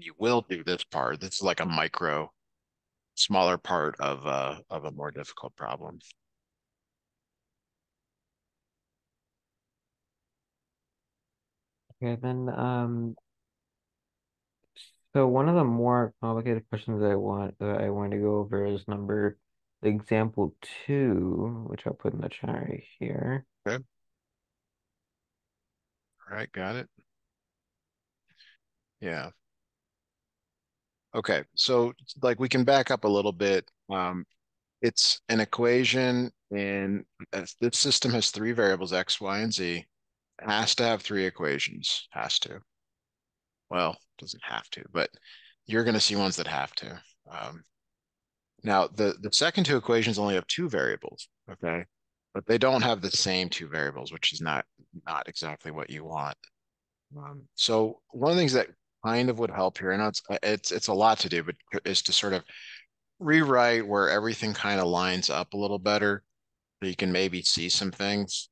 you will do this part. This is like a micro, smaller part of a, of a more difficult problem. Okay, then um so one of the more complicated questions I want that I want to go over is number example two, which I'll put in the chat right here. Okay. All right, got it. Yeah. Okay, so like we can back up a little bit. Um, it's an equation and this system has three variables, X, Y, and Z. Has to have three equations, has to. Well, doesn't have to, but you're going to see ones that have to. Um, now, the, the second two equations only have two variables, okay? But they don't have the same two variables, which is not, not exactly what you want. Um, so one of the things that kind of would help here, I know it's, it's, it's a lot to do, but is to sort of rewrite where everything kind of lines up a little better so you can maybe see some things.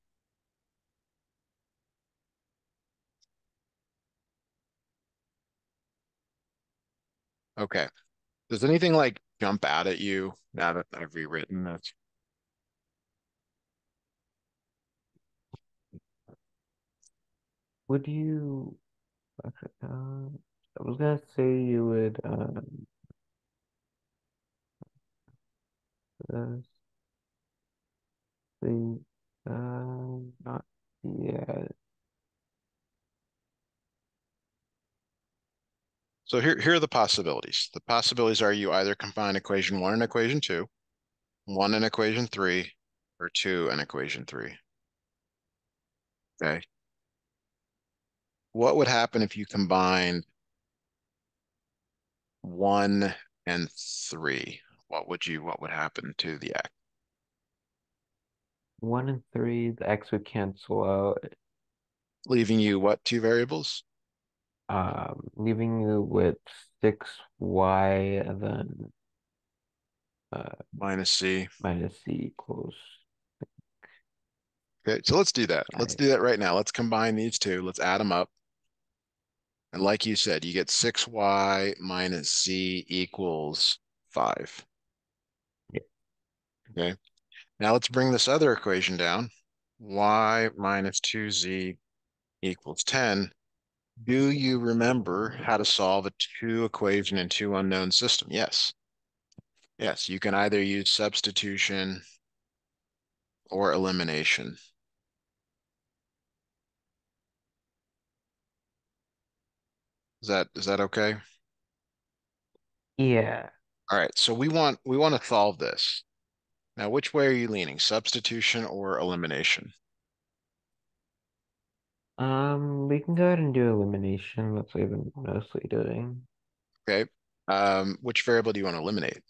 Okay. Does anything like jump out at you now that I've rewritten this? Would you, uh, I was gonna say you would, um, uh, see, uh, not, yeah, So here, here are the possibilities. The possibilities are you either combine equation one and equation two, one and equation three, or two and equation three. Okay. What would happen if you combined one and three? What would you, what would happen to the x? one and three, the x would cancel out, Leaving you what, two variables? um, leaving you with six y and then uh, Minus c. minus c equals Okay, so let's do that. Let's do that right now. Let's combine these two. Let's add them up. And like you said, you get six y minus z equals five. Yeah. Okay. Now let's bring this other equation down. y minus two z equals ten. Do you remember how to solve a two equation and two unknown system? Yes. Yes, you can either use substitution or elimination. Is that is that okay? yeah. All right, so we want we want to solve this. Now, which way are you leaning? Substitution or elimination? Um, we can go ahead and do elimination. That's what we've been mostly doing. Okay. Um, which variable do you want to eliminate?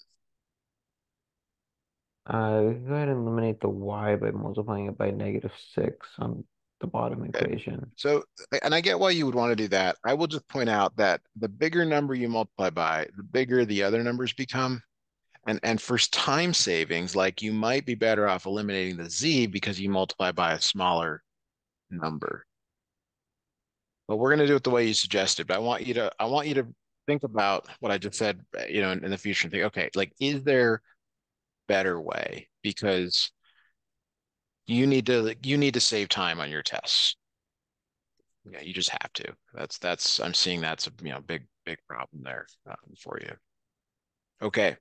Uh, we can go ahead and eliminate the y by multiplying it by negative six on the bottom equation. So, and I get why you would want to do that. I will just point out that the bigger number you multiply by, the bigger the other numbers become. And, and for time savings, like you might be better off eliminating the z because you multiply by a smaller number. But we're going to do it the way you suggested. But I want you to, I want you to think about what I just said, you know, in, in the future and think, okay, like, is there better way? Because you need to, you need to save time on your tests. Yeah, you just have to. That's, that's, I'm seeing that's a, you know, big, big problem there um, for you. Okay.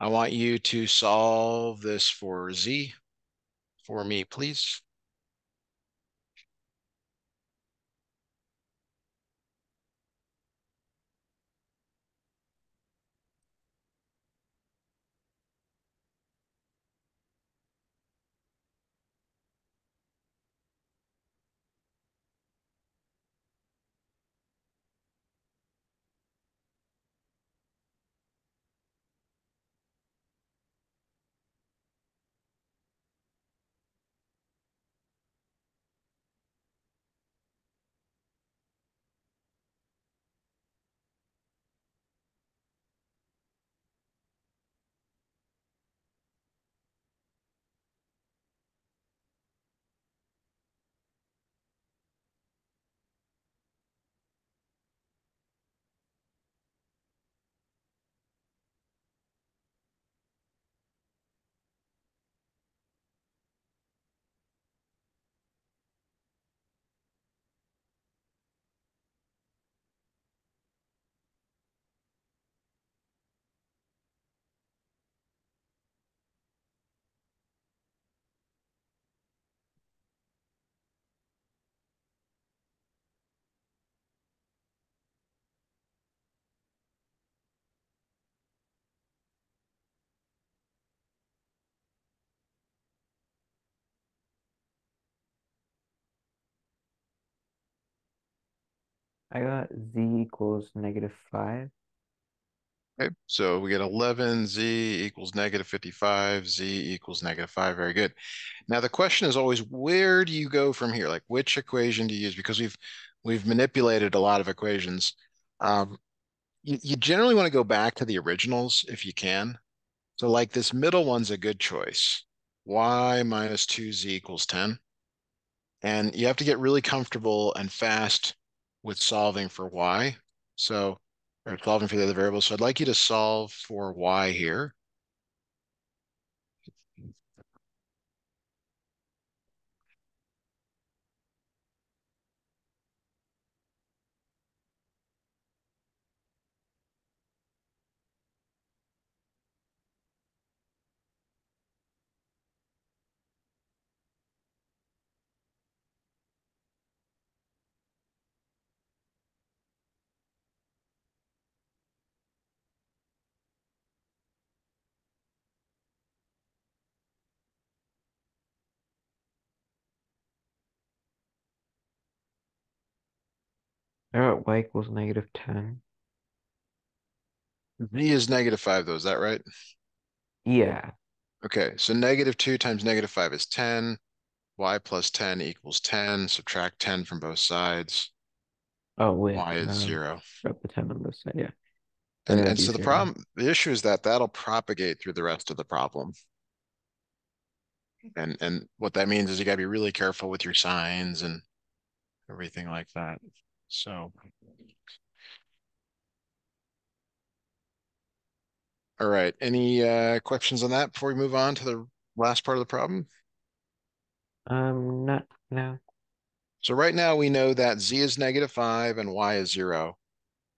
I want you to solve this for Z for me, please. I got z equals negative 5. Okay, so we get 11, z equals negative 55, z equals negative 5. Very good. Now the question is always, where do you go from here? Like which equation do you use? Because we've we've manipulated a lot of equations. Um, you, you generally want to go back to the originals if you can. So like this middle one's a good choice. y minus 2z equals 10. And you have to get really comfortable and fast with solving for y. So, or solving for the other variables. So I'd like you to solve for y here. I got y equals negative 10. Z is negative 5 though, is that right? Yeah. Okay, so negative 2 times negative 5 is 10. y plus 10 equals 10. Subtract 10 from both sides. Oh, wait. y is 0. Drop the 10 on this side, yeah. And, and so the zero. problem, the issue is that that'll propagate through the rest of the problem. And and what that means is you gotta be really careful with your signs and everything like that. So. All right, any uh, questions on that before we move on to the last part of the problem? Um, not now. So right now we know that z is negative 5 and y is 0.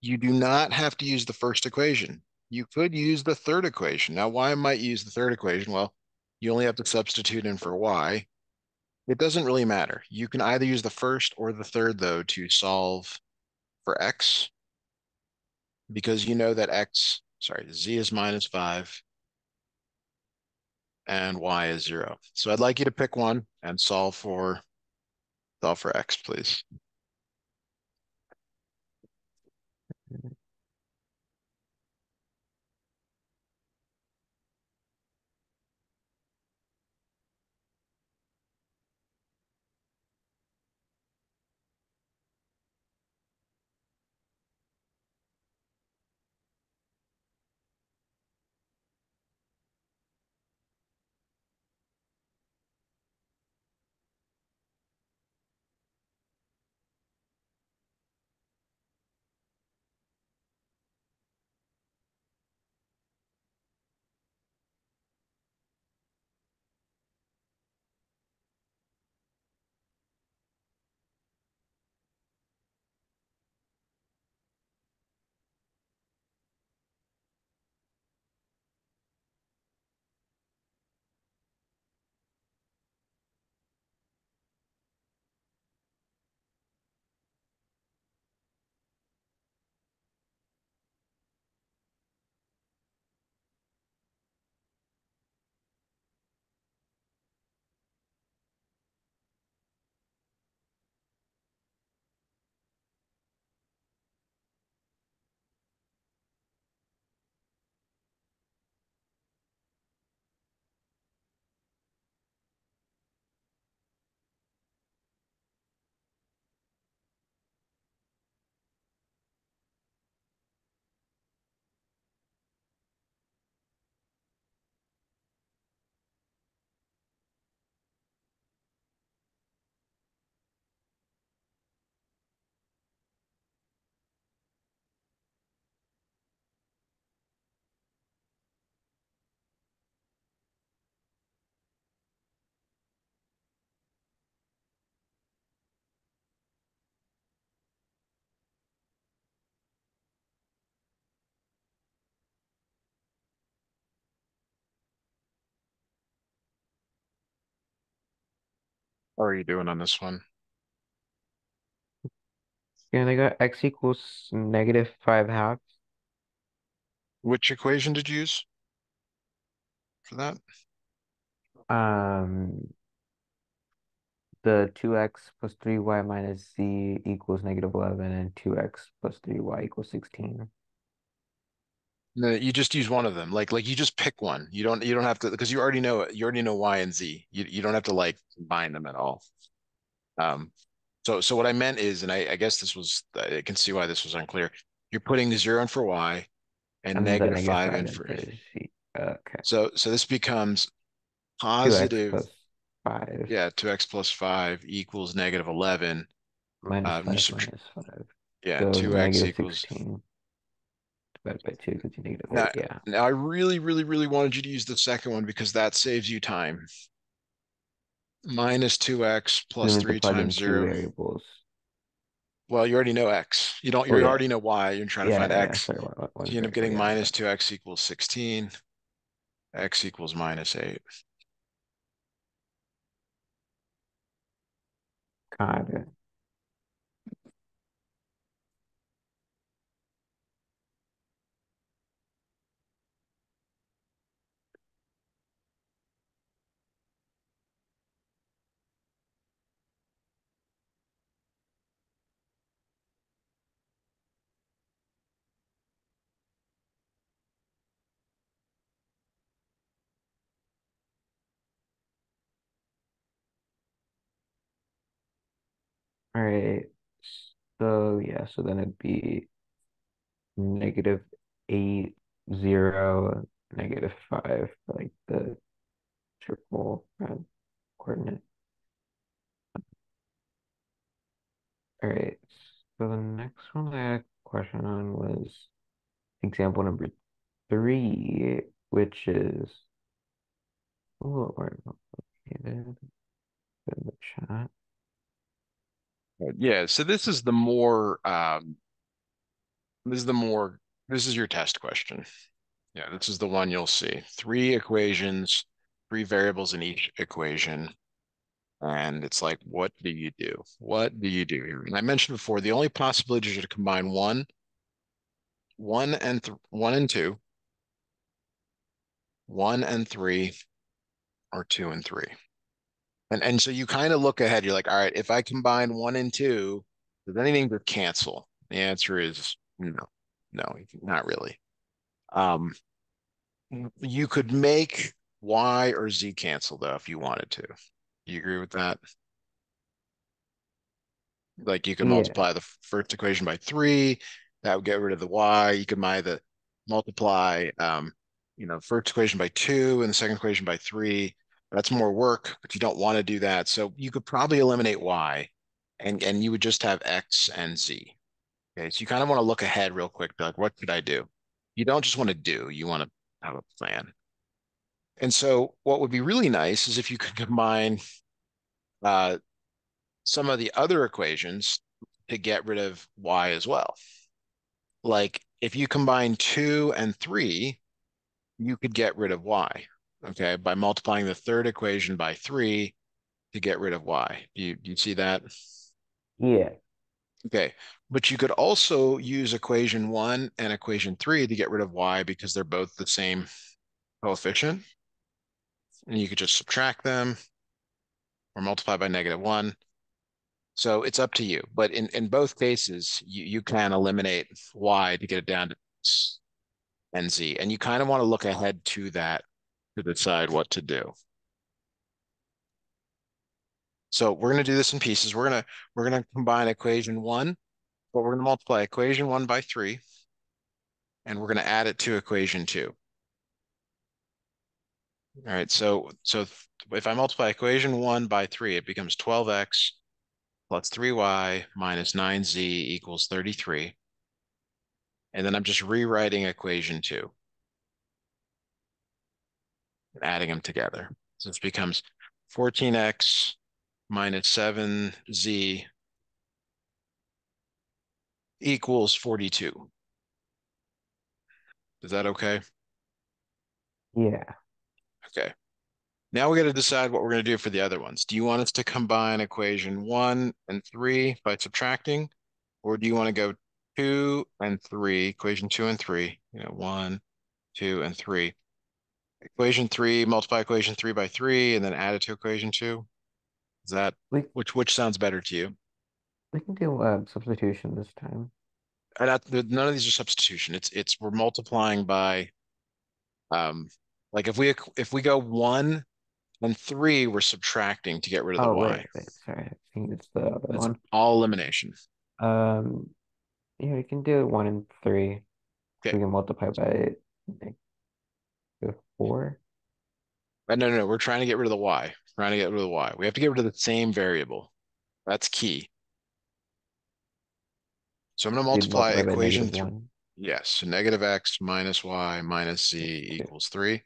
You do not have to use the first equation. You could use the third equation. Now, why might you use the third equation? Well, you only have to substitute in for y. It doesn't really matter. You can either use the first or the third, though, to solve for x, because you know that x, sorry, z is minus 5 and y is 0. So I'd like you to pick one and solve for solve for x, please. How are you doing on this one? And I got x equals negative 5 halves. Which equation did you use for that? Um, the 2x plus 3y minus z equals negative 11 and 2x plus 3y equals 16. No, you just use one of them. Like like you just pick one. You don't you don't have to because you already know you already know y and z. You you don't have to like combine them at all. Um, so so what I meant is, and I, I guess this was I can see why this was unclear. You're putting the zero in for y and, And negative negative five five in for z. Okay. so so this becomes positive 5 yeah 2x plus 5 equals negative 11 minus um, 5 minus 5. yeah So 2x equals 16 divided by 2 gives you negative Now- Yeah. now I really really really wanted you to use the second one because that saves you time. Minus 2x plus We need 3 to plug in times 0 variables. well you already know x. You don't Oh, you yeah. already know y. You're trying to yeah, find yeah, x. sorry, one, one, one you end up getting minus 2x equals 16 x equals minus 8 Got it. All right. So yeah, so then it'd be negative eight, zero, negative five, like the triple coordinate. All right. So the next one I had a question on was example number three, which is little more complicated in the chat. Yeah so this is the more um this is the more this is your test question. Yeah this is the one you'll see. Three equations three variables in each equation. And it's like what do you do? What do you do here? And i mentioned before the only possibility is to combine one one and one and two one and three or two and three and and so you kind of look ahead you're like all right if i combine one and two does anything just cancel? The answer is no no not really. Um you could make y or z cancel though if you wanted to. You agree with that? Like you could Yeah. multiply the first equation by three that would get rid of the y you could buy the multiply um you know first equation by two and the second equation by three that's more work but you don't want to do that. So you could probably eliminate y and and you would just have x and z. Okay so you kind of want to look ahead real quick be like what could i do? You don't just want to do you want to have a plan. And so what would be really nice is if you could combine uh, some of the other equations to get rid of y as well. Like if you combine two and three, you could get rid of y, okay, by multiplying the third equation by three to get rid of y. Do you, you see that? Yeah. Okay, but you could also use equation one and equation three to get rid of y because they're both the same coefficient. And you could just subtract them or multiply by negative one. So it's up to you. But in, in both cases, you, you can eliminate y to get it down to and z. And you kind of want to look ahead to that to decide what to do. So we're going to do this in pieces. We're going to we're going to combine equation one, but we're going to multiply equation one by three, and we're going to add it to equation two. All right, so so if I multiply equation one by three, it becomes 12x plus 3y minus 9z equals 33. And then I'm just rewriting equation two. And adding them together. So this becomes 14x minus 7z equals 42. Is that okay? Yeah. Okay. Now we got to decide what we're going to do for the other ones. Do you want us to combine equation one and three by subtracting? Or do you want to go two and three, equation two and three, you know, one, two, and three. Equation three, multiply equation three by three, and then add it to equation two? Is that We which which sounds better to you? we can do uh, substitution this time. And none of these are substitution. It's it's we're multiplying by um like if we if we go one and three, we're subtracting to get rid of the Oh, y. wait, wait, sorry. I think it's the other one. all elimination. Um, yeah, we can do one and three. Okay. We can multiply by negative four. But no, no, no, we're trying to get rid of the y. we Trying to get rid of the y. We have to get rid of the same variable. That's key. So I'm going to multiply equation three. one. Yes, so negative x minus y minus z okay. equals three.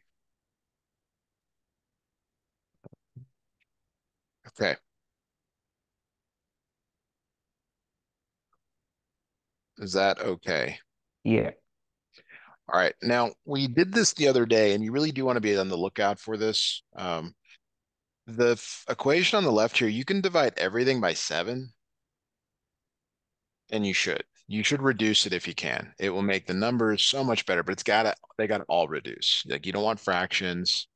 Okay. Is that okay? Yeah. All right. Now, we did this the other day, and you really do want to be on the lookout for this. Um, the equation on the left here, you can divide everything by seven, and you should. You should reduce it if you can. It will make the numbers so much better, but it's got to, they got to all reduce. Like you don't want fractions.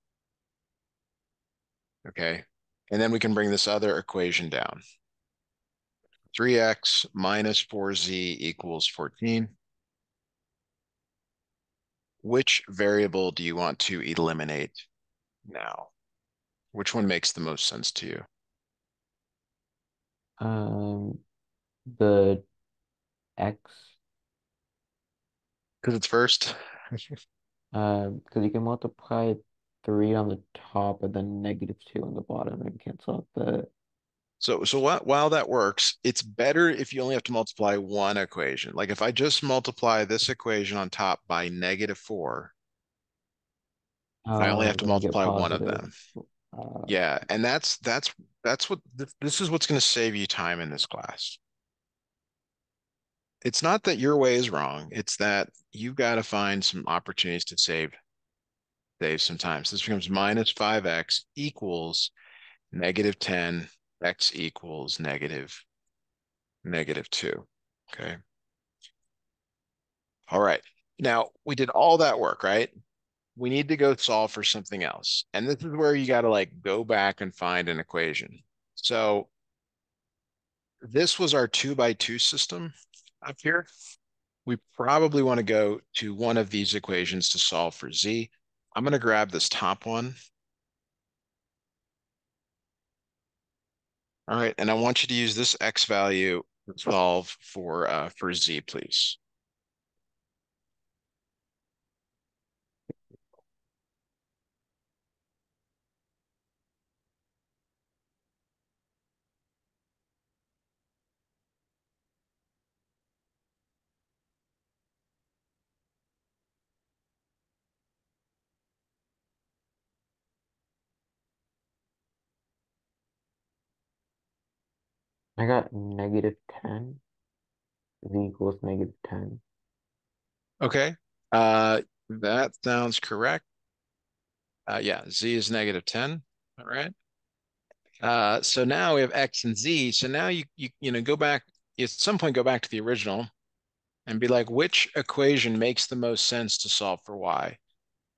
Okay. And then we can bring this other equation down. 3x minus 4z equals 14. Which variable do you want to eliminate now? Which one makes the most sense to you? Um, the x, Because it's first. um, because you can multiply three on the top and then negative two on the bottom and cancel out the. So, so while, while that works, it's better if you only have to multiply one equation. Like if I just multiply this equation on top by negative four, I only uh, have to multiply one of them. Uh, Yeah, and that's that's that's what th- this is what's going to save you time in this class. It's not that your way is wrong. It's that you've got to find some opportunities to save save some time. So this becomes minus 5x equals negative 10, x equals negative negative 2. Okay. All right. Now, we did all that work, right? We need to go solve for something else. And this is where you got to like go back and find an equation. So this was our two by two system up here. We probably want to go to one of these equations to solve for z. I'm going to grab this top one. All right, and I want you to use this x value to solve for uh, for z, please. I got negative ten. Z equals negative ten. Okay, uh, that sounds correct. Uh, yeah, z is negative 10. All right. Uh, so now we have x and z. So now you you you know go back at some point go back to the original and be like, which equation makes the most sense to solve for y?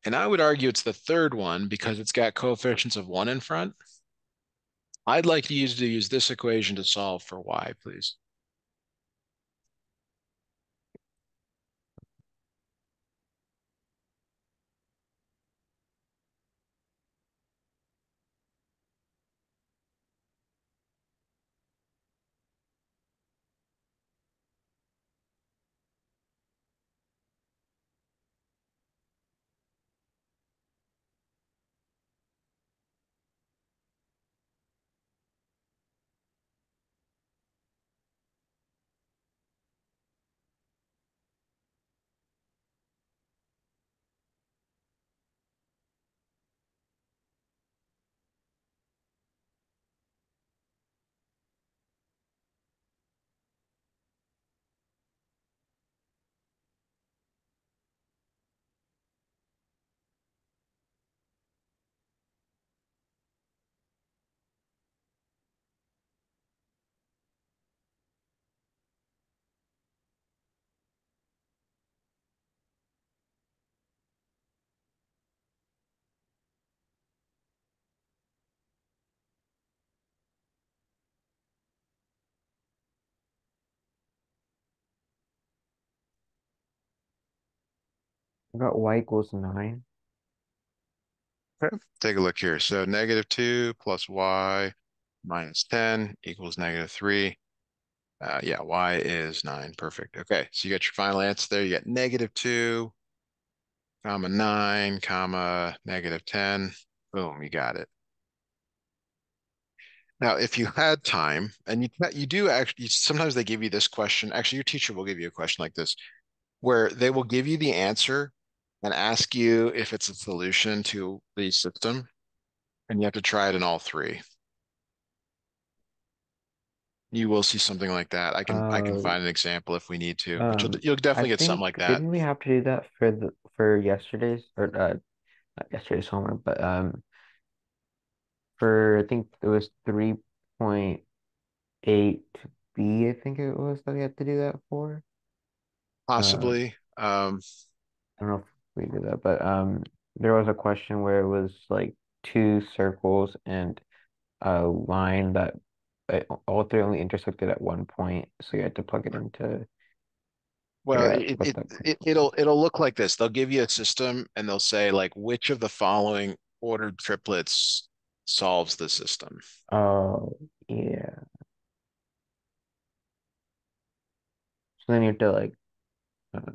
And I would argue it's the third one because it's got coefficients of one in front. I'd like you to use this equation to solve for y, please. I got y equals nine. Okay. Take a look here. So negative two plus y minus 10 equals negative three. Uh, yeah, y is nine. Perfect. Okay, so you got your final answer there. You got negative two, comma nine, comma negative 10. Boom, you got it. Now, if you had time, and you you do actually, sometimes they give you this question. Actually, your teacher will give you a question like this, where they will give you the answer and ask you if it's a solution to the system, and you have to try it in all three. You will see something like that. I can I can Uh, find an example if we need to, but you'll um, you'll I definitely get something like that. didn't we have to do that for the for yesterday's or uh not yesterday's homework, but um for I think it was 3.8 B, I think it was that we had to do that for. Uh, Possibly. Um, I don't know if we did that, but um, there was a question where it was like two circles and a line that uh, all three only intersected at one point, so you had to plug it into. well, it, it, it, it'll it'll look like this. They'll give you a system and they'll say like which of the following ordered triplets solves the system. Oh, yeah. So then you have to like, uh,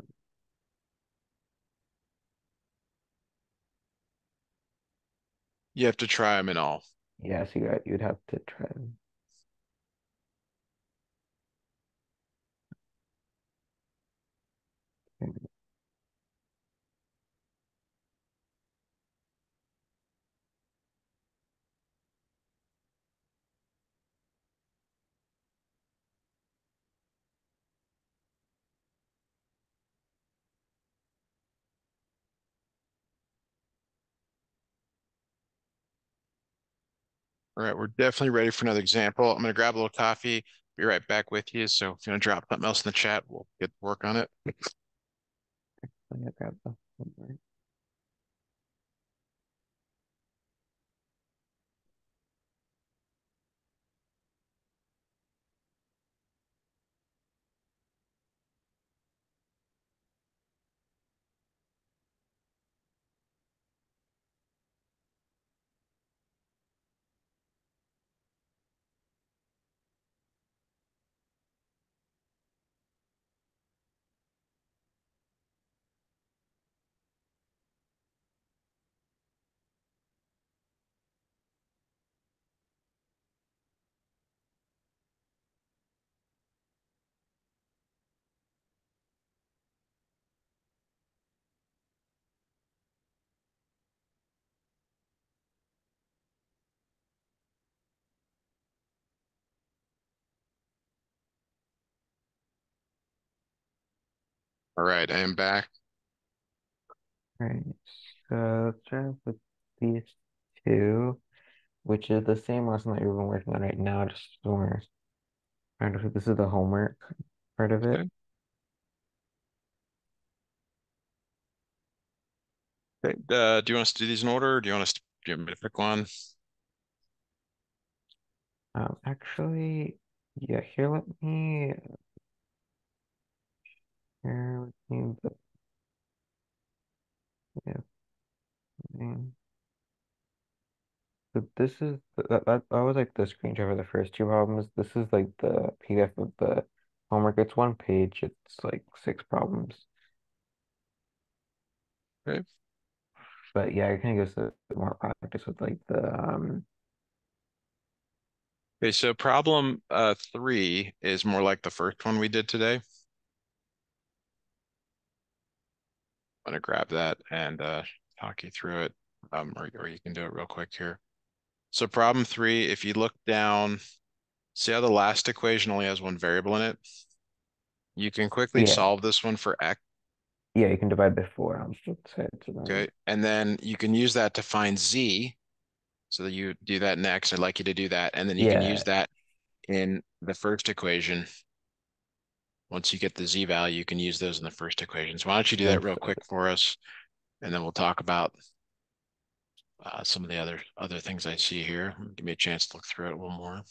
You have to try them in all. Yes, you you'd have to try. All right, we're definitely ready for another example. I'm gonna grab a little coffee, be right back with you. So if you want to drop something else in the chat, we'll get to work on it. Let me grab the All right, I am back. All right, so let's start with these two, which is the same lesson that you've been working on right now, just more I don't know if this is the homework part of it. Okay. Okay. Uh, do you want us to do these in order? Or do you want us to, do you want me to pick one? Um, actually, yeah, here, let me, here, with me, the, yeah, thing. So this is, that, that, that was like the screenshot for the first two problems. This is like the PDF of the homework. It's one page. It's like six problems. Okay. But yeah, it kind of gives a bit more practice with like the, um, Okay, so problem uh three is more like the first one we did today. I'm gonna grab that and uh talk you through it. Um, or, or you can do it real quick here. So problem three, if you look down, see how the last equation only has one variable in it? You can quickly yeah, solve this one for x, yeah, you can divide by four on both sides of them. okay? And then you can use that to find z. So that you do that next. I'd like you to do that. And then you can use that in the first equation. Once you get the z value, you can use those in the first equation. So why don't you do that real quick for us? And then we'll talk about uh, some of the other other things I see here. Give me a chance to look through it a little more.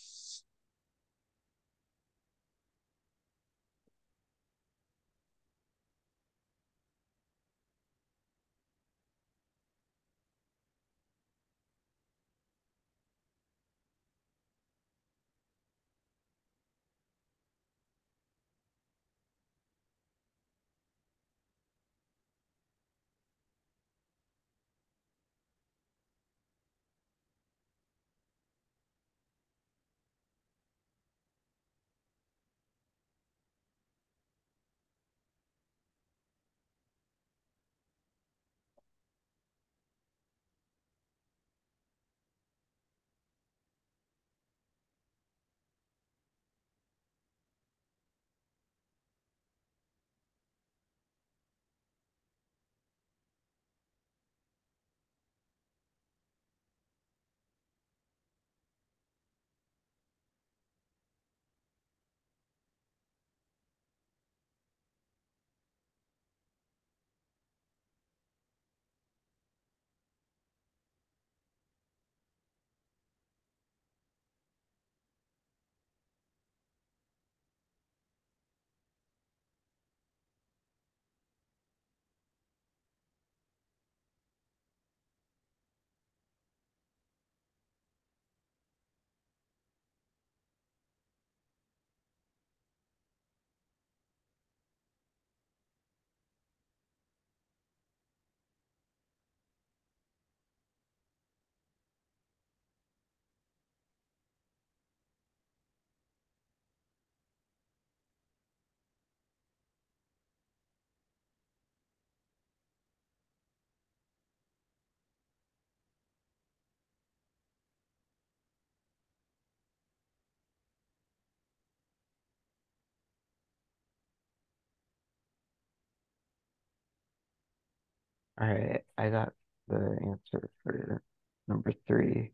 All right, I got the answer for number three.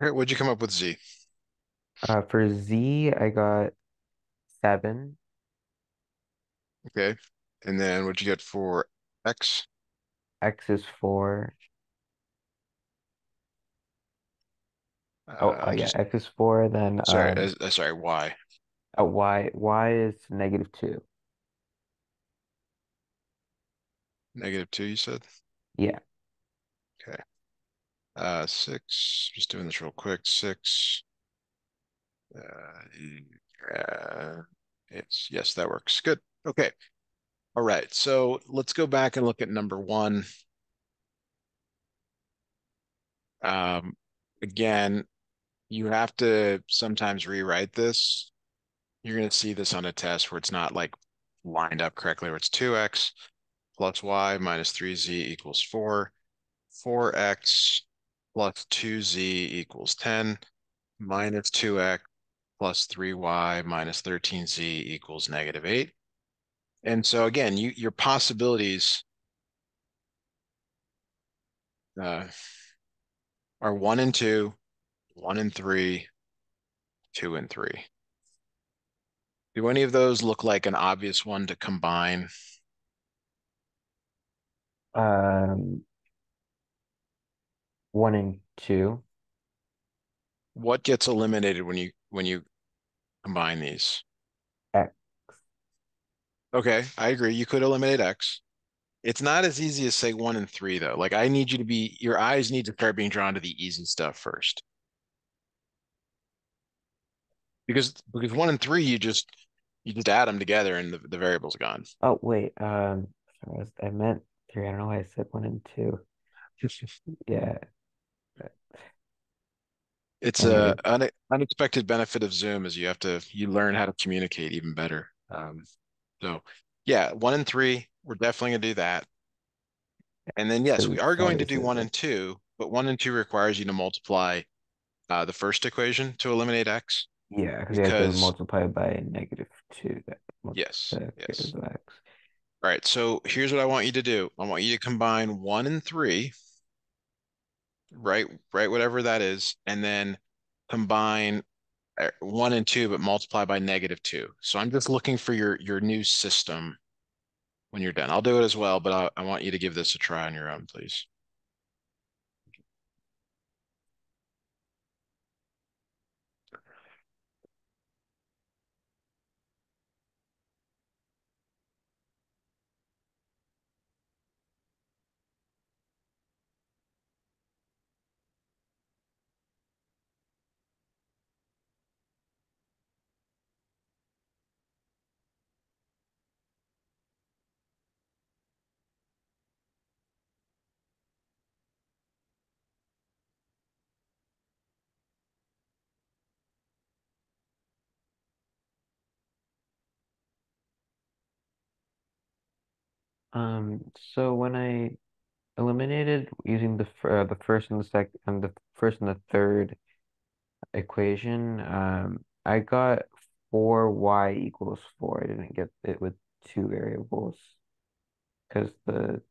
All right, what'd you come up with, Z? Uh, for Z, I got seven. Okay. And then what'd you get for X? X is four. Oh, Uh, oh yeah, just X is four. Then sorry, um, uh, sorry, Y. uh, Y Y is negative two. Negative two, you said? Yeah. Okay. Uh, six, just doing this real quick. Six. Uh, uh, it's yes, that works. Good. Okay. All right. So let's go back and look at number one. Um, again, you have to sometimes rewrite this. You're going to see this on a test where it's not like lined up correctly, where it's 2x plus y minus 3z equals 4, 4x plus 2z equals 10, minus 2x plus 3y minus 13z equals negative 8. And so again, you your possibilities uh, are 1 and 2, 1 and 3, 2 and 3. Do any of those look like an obvious one to combine? Um, one and two. What gets eliminated when you when you combine these? X. Okay, I agree. You could eliminate X. It's not as easy as say one and three though. Like I need you to be your eyes need to start being drawn to the easy stuff first. Because because one and three you just you just add them together and the, the variable's gone. Oh wait, um, I meant three. I don't know why I said one and two. Yeah. It's a Anyways, une unexpected benefit of Zoom is you have to you learn how to communicate even better. Um, so yeah, one and three, we're definitely gonna do that. And then yes, we are going to do one and two, but one and two requires you to multiply uh, the first equation to eliminate x yeah, because you have to multiply by negative two that yes, yes. X. All right, so here's what I want you to do. I want you to combine one and three, right? Right, whatever that is, and then combine uh, one and two, but multiply by negative two. So I'm just looking for your your new system when you're done. I'll do it as well, but I, I want you to give this a try on your own, please. Um, so when I eliminated using the uh, the first and the second and the first and the third equation, um, I got four y equals four. I didn't get it with two variables because the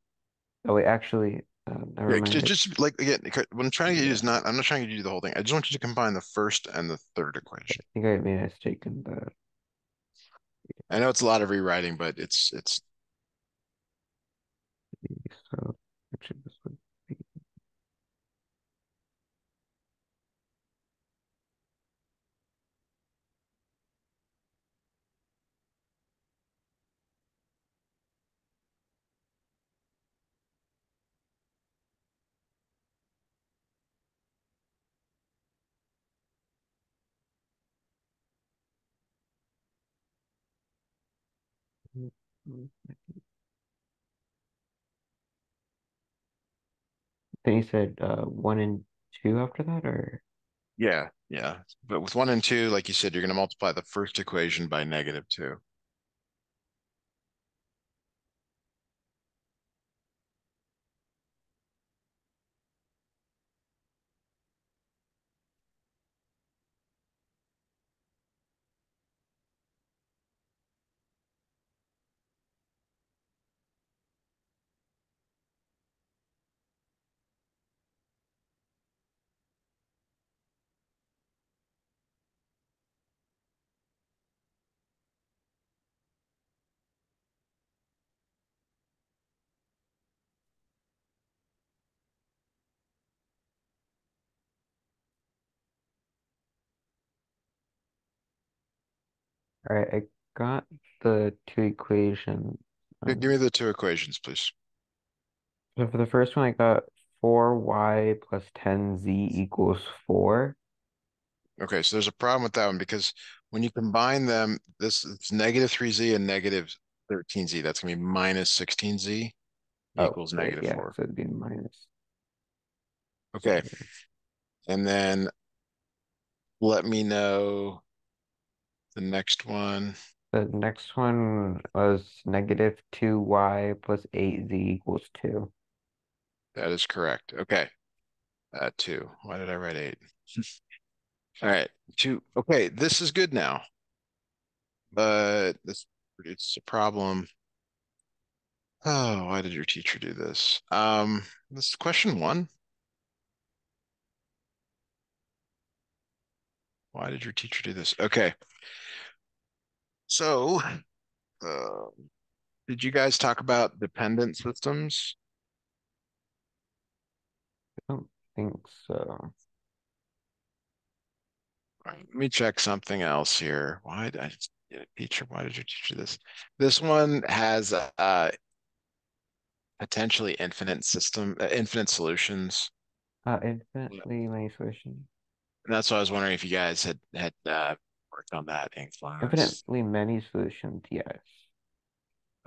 oh wait, actually, uh, Yeah, mind. just like again, what I'm trying to you is not. I'm not trying to get you to do the whole thing. I just want you to combine the first and the third equation I think I made a mistake in the I know it's a lot of rewriting, but it's it's so actually this be Then you said uh one and two after that, or yeah, yeah. But with one and two, like you said, you're going to multiply the first equation by negative two. All right, I got the two equations. Give give Um, me the two equations, please. so for the first one, I got 4y plus 10z equals 4. Okay, so there's a problem with that one because when you combine them, this it's negative 3z and negative 13z. That's gonna be minus 16z Oh, equals right, negative yeah, 4. so it'd be minus. Okay, and then let me know the next one. The next one was negative 2y plus 8z equals 2. That is correct. Okay, uh, two. Why did I write eight? All right, two. Okay, this is good now, but this it's a problem. Oh, why did your teacher do this? Um, this is question one. Why did your teacher do this? Okay. So, uh, did you guys talk about dependent systems? I don't think so. Right, Let me check something else here. Why did I teacher? Why did your teacher do this? This one has uh potentially infinite system, uh, infinite solutions. Uh, infinitely many solutions. And that's why I was wondering if you guys had had uh, worked on that in class. Infinitely many solutions, yes.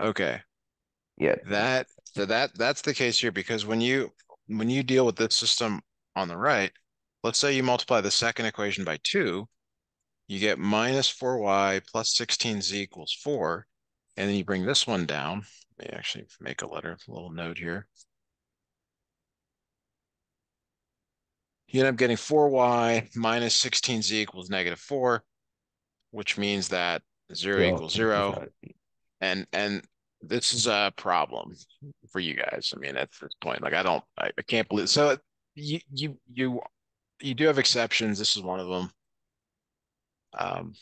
Okay. Yeah. That so that that's the case here because when you when you deal with this system on the right, let's say you multiply the second equation by two, you get minus 4y plus 16z equals 4. And then you bring this one down. Let me actually make a letter, a little note here. You end up getting 4y minus 16z equals negative 4, which means that 0 Still equals 0. out. And and this is a problem for you guys. I mean, at this point, like I don't, I, I can't believe. So you you you you do have exceptions. This is one of them. Um,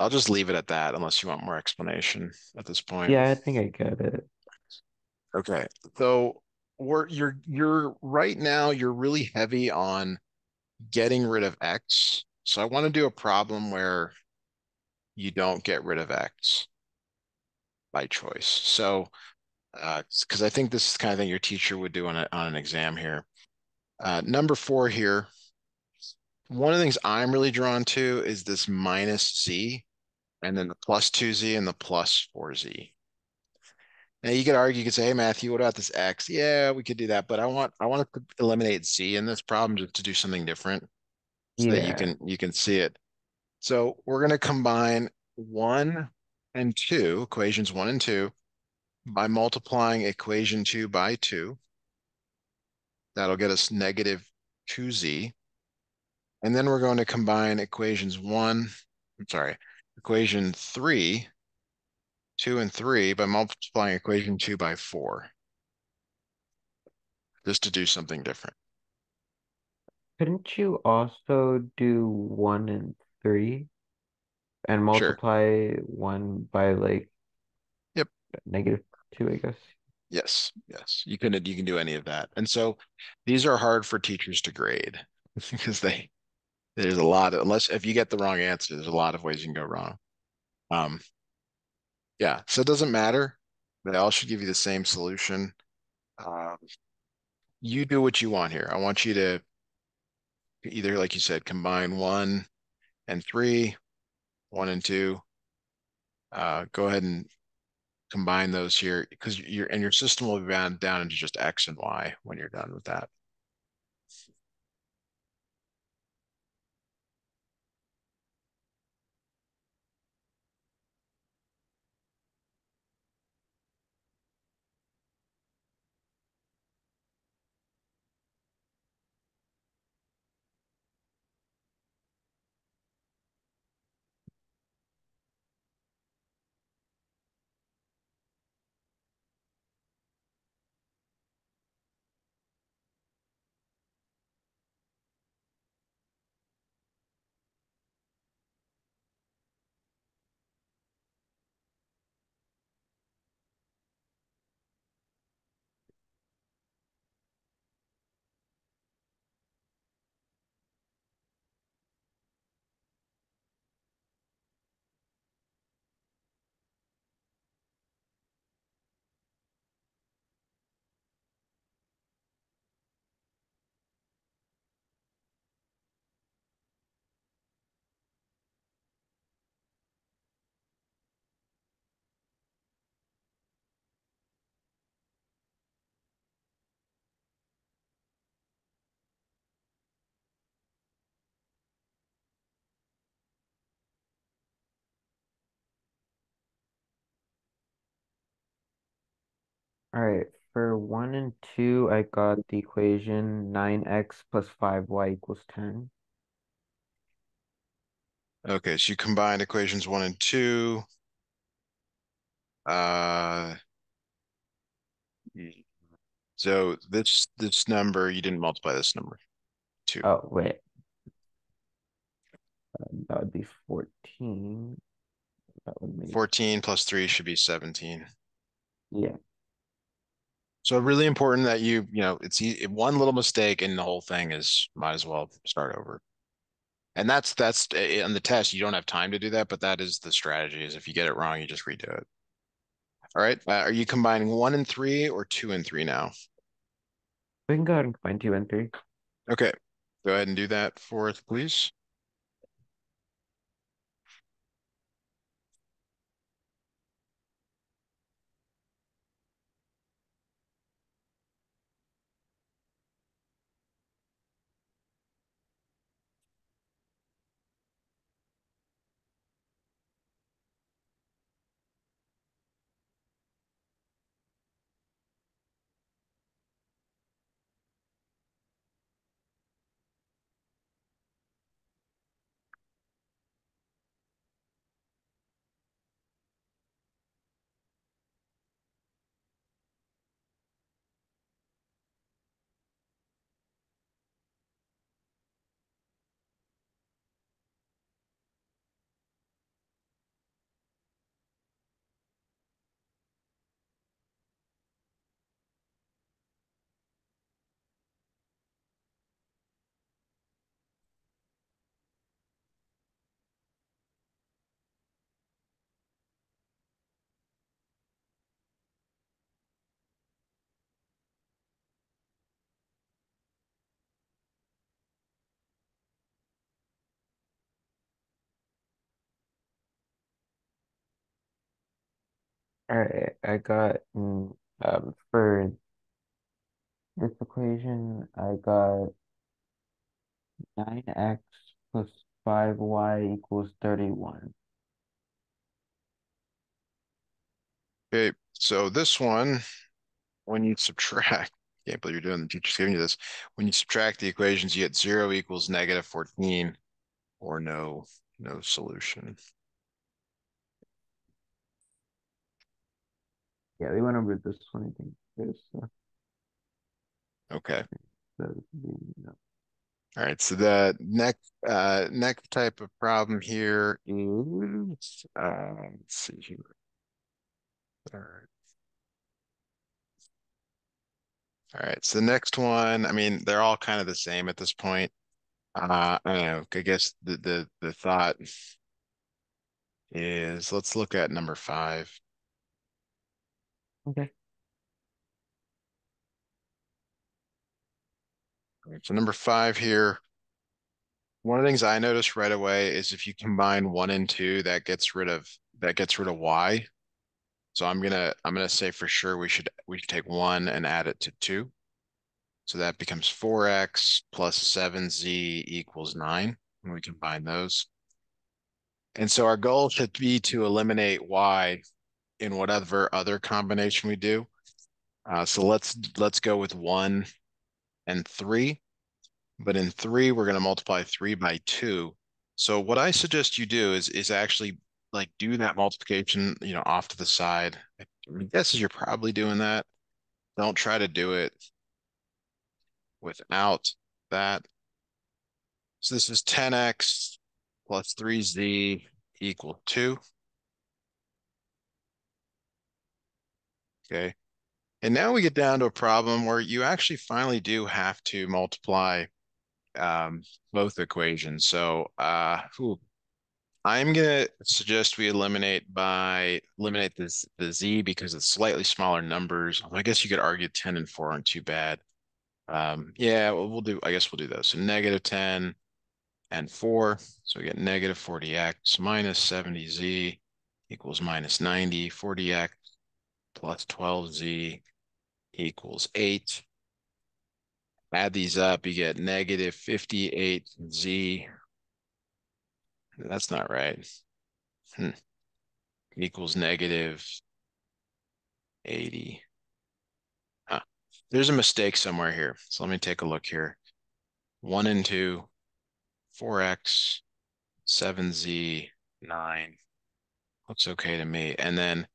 I'll just leave it at that unless you want more explanation at this point. Yeah, I think I get it. Okay. So we're you're you're right now you're really heavy on getting rid of X. So I want to do a problem where you don't get rid of X by choice. So uh because I think this is the kind of thing your teacher would do on a, on an exam here. Uh number four here. One of the things I'm really drawn to is this minus Z and then the plus 2Z and the plus 4Z. Now you could argue, you could say, hey Matthew, what about this X? Yeah, we could do that, but I want I want to eliminate Z in this problem just to do something different so that you can you can see it. So we're gonna combine one and two, equations one and two, by multiplying equation two by two. That'll get us negative 2z. And then we're going to combine equations one, I'm sorry, equation three, two and three by multiplying equation two by four. Just to do something different. Couldn't you also do one and three and multiply one by like Yep. negative two, I guess? Yes, yes. You can you can do any of that. And so these are hard for teachers to grade because they there's a lot of unless if you get the wrong answer, there's a lot of ways you can go wrong. Um yeah, so it doesn't matter. They all should give you the same solution. Um, you do what you want here. I want you to either, like you said, combine one and three, one and two. Uh, go ahead and combine those here because your and your system will be bound down into just X and Y when you're done with that. All right, for one and two, I got the equation 9x plus 5y equals 10. Okay, so you combine equations one and two. Uh, so this this number you didn't multiply this number two. Oh, wait. Uh, that would be 14. That would make 14 plus three should be 17. yeah. So really important that you, you know, it's one little mistake and the whole thing is might as well start over. And that's that's eh, on the test, you don't have time to do that, but that is the strategy is if you get it wrong, you just redo it. All right. Uh, are you combining one and three or two and three now? We can go ahead and combine two and three. Okay. Go ahead and do that for us, please. All right, I got um for this equation, I got 9x plus 5y equals 31. Okay. So this one, when you subtract, can't believe you're doing the teacher's giving you this. When you subtract the equations, you get zero equals negative 14 or no, no solution. Yeah, we went over this one, I think. There's, uh, Okay. the, no. All right, so the next uh next type of problem here is uh let's see here. All right. All right, so the next one, I mean, they're all kind of the same at this point. Uh, I don't know, I guess the the the thought is let's look at number five. Okay. So number five here. One of the things I noticed right away is if you combine one and two, that gets rid of that gets rid of y. So I'm gonna I'm gonna say for sure we should we should take one and add it to two. So that becomes four x plus seven z equals nine when we combine those. And so our goal should be to eliminate y in whatever other combination we do. Uh, so let's let's go with one and three. But in three, we're going to multiply three by two. So what I suggest you do is is actually like do that multiplication, you know, off to the side. My guess is you're probably doing that. Don't try to do it without that. So this is 10x plus 3z equal 2. Okay. And now we get down to a problem where you actually finally do have to multiply um, both equations. So uh, whew, I'm gonna suggest we eliminate by eliminate this the z because it's slightly smaller numbers. I guess you could argue 10 and 4 aren't too bad. Um, yeah, well, we'll do, I guess we'll do those. So negative 10 and 4. So we get negative 40x minus 70z equals minus 90. 40x plus 12z equals 8. Add these up, you get negative 58z. That's not right. Hmm. Equals negative 80. there's a mistake somewhere here. So let me take a look here. One and two, four X, seven Z, nine. Looks okay to me. And then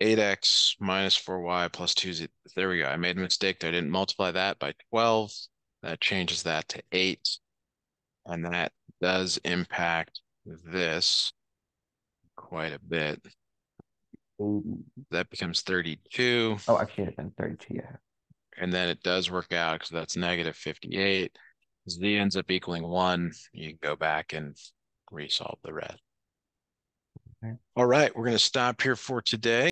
eight X minus four Y plus two Z. There we go. I made a mistake there. I didn't multiply that by 12. That changes that to eight. And that does impact this quite a bit. That becomes 32. Oh, actually, it'd have been 32, yeah. And then it does work out because that's negative 58. Z ends up equaling one. You can go back and resolve the rest. Okay. All right, we're going to stop here for today.